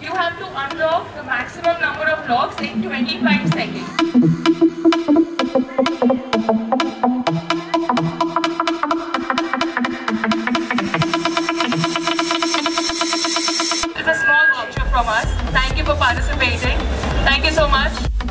You have to unlock the maximum number of locks in 25 seconds. It's a small voucher from us. Thank you for participating. Thank you so much.